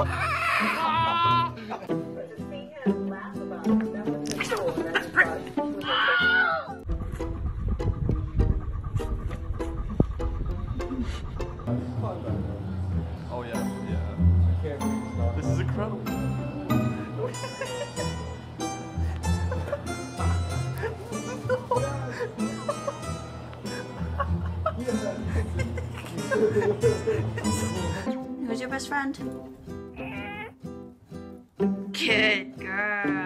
Oh yeah, yeah. This is incredible. Who's your best friend? Good girl.